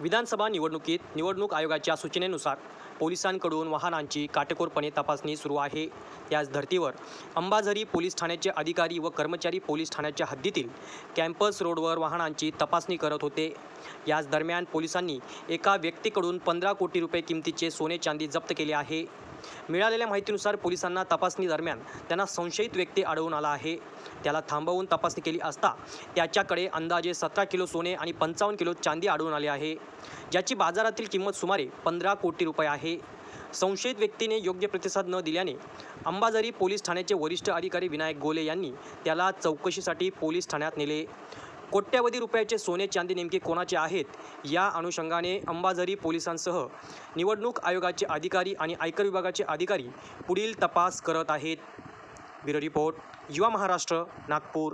विधानसभा निवडणुकीत निवडणूक आयोगाच्या सूचनेनुसार पोलिसांकडून वाहनांची काटेकोरपणे तपासणी सुरू आहे. याच धर्तीवर अंबाझरी पोलीस ठाण्याचे अधिकारी व कर्मचारी पोलीस ठाण्याच्या हद्दीतील कॅम्पस रोडवर वाहनांची तपासणी करत होते. याच दरम्यान पोलिसांनी एका व्यक्तीकडून पंधरा कोटी रुपये किमतीचे सोने चांदी जप्त केले आहे. मिळालेल्या माहितीनुसार पोलिसांना तपासणी दरम्यान त्यांना संशयित व्यक्ती आढळून आला आहे. त्याला थांबवून तपासणी केली असता त्याच्याकडे अंदाजे सतरा किलो सोने आणि पंचावन्न किलो चांदी आढळून आले आहे. ज्याची बाजारातील किंमत सुमारे पंधरा कोटी रुपये आहे. संशयित व्यक्तीने योग्य प्रतिसाद न दिल्याने अंबाझरी पोलीस ठाण्याचे वरिष्ठ अधिकारी विनायक गोले यांनी त्याला चौकशीसाठी पोलीस ठाण्यात नेले. कोट्यवधी रुपयाचे सोने चांदी नेमके कोणाचे आहेत? या अनुषंगाने अंबाझरी पोलिसांसह निवडणूक आयोगाचे अधिकारी आणि आयकर विभागाचे अधिकारी पुढील तपास करत आहेत. ब्युरो रिपोर्ट युवा महाराष्ट्र नागपूर.